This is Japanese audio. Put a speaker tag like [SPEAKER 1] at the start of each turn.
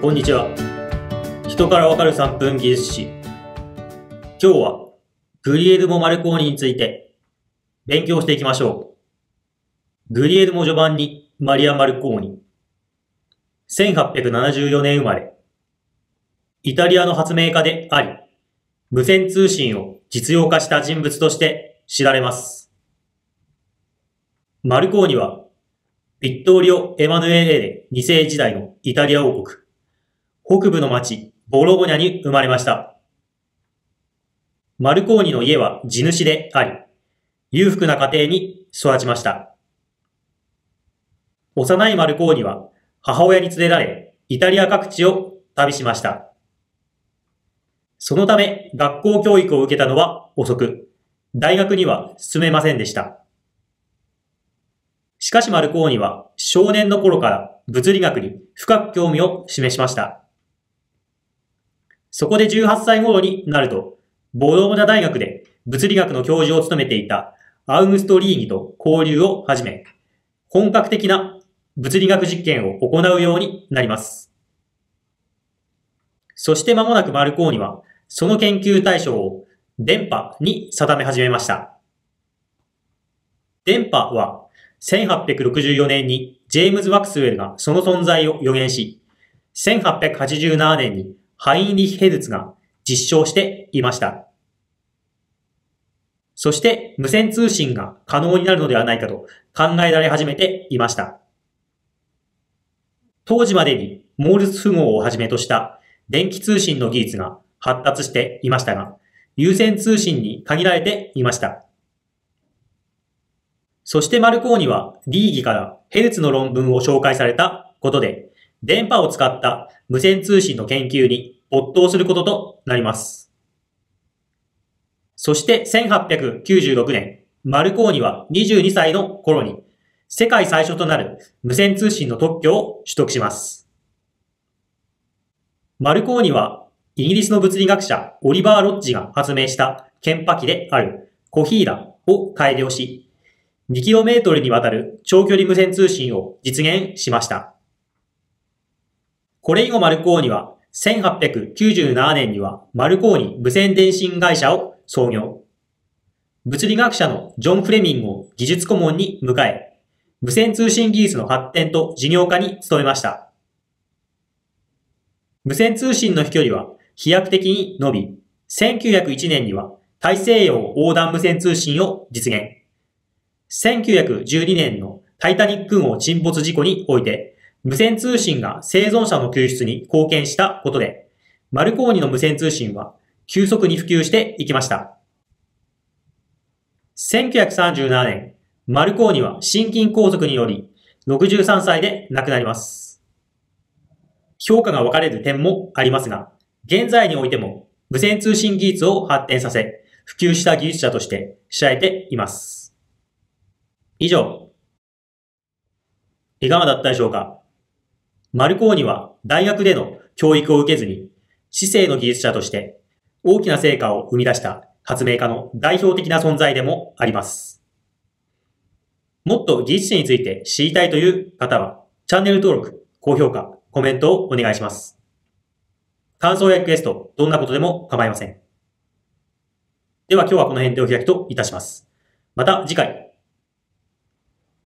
[SPEAKER 1] こんにちは。人からわかる3分技術史。今日はグリエルモ・マルコーニについて勉強していきましょう。グリエルモ・ジョバンニ・マリア・マルコーニ。1874年生まれ。イタリアの発明家であり、無線通信を実用化した人物として知られます。マルコーニは、ビットーリオ・エマヌエレーレ2世時代のイタリア王国、北部の町、ボロゴニャに生まれました。マルコーニの家は地主であり、裕福な家庭に育ちました。幼いマルコーニは母親に連れられ、イタリア各地を旅しました。そのため、学校教育を受けたのは遅く、大学には進めませんでした。しかしマルコーニは少年の頃から物理学に深く興味を示しました。そこで18歳頃になると、ボローナ大学で物理学の教授を務めていたアウムストリーニと交流を始め、本格的な物理学実験を行うようになります。そして間もなくマルコーニはその研究対象を電波に定め始めました。電波は1864年にジェームズ・ワクスウェルがその存在を予言し、1887年にハインリヒ・ヘルツが実証していました。そして無線通信が可能になるのではないかと考えられ始めていました。当時までにモールス符号をはじめとした電気通信の技術が発達していましたが、有線通信に限られていました。そしてマルコーニはリーギからヘルツの論文を紹介されたことで、電波を使った無線通信の研究に没頭することとなります。そして1896年、マルコーニは22歳の頃に世界最初となる無線通信の特許を取得します。マルコーニはイギリスの物理学者オリバー・ロッジが発明した検波器であるコヒーラを改良し、2km にわたる長距離無線通信を実現しました。これ以後マルコーニは1897年にはマルコーニ無線電信会社を創業。物理学者のジョン・フレミングを技術顧問に迎え、無線通信技術の発展と事業化に努めました。無線通信の飛距離は飛躍的に伸び、1901年には大西洋横断無線通信を実現。1912年のタイタニック号沈没事故において、無線通信が生存者の救出に貢献したことで、マルコーニの無線通信は急速に普及していきました。1937年、マルコーニは心筋梗塞により63歳で亡くなります。評価が分かれる点もありますが、現在においても無線通信技術を発展させ、普及した技術者として知られています。以上。いかがだったでしょうか？マルコーニは大学での教育を受けずに、市政の技術者として大きな成果を生み出した発明家の代表的な存在でもあります。もっと技術者について知りたいという方は、チャンネル登録、高評価、コメントをお願いします。感想やリクエスト、どんなことでも構いません。では今日はこの辺でお開きといたします。また次回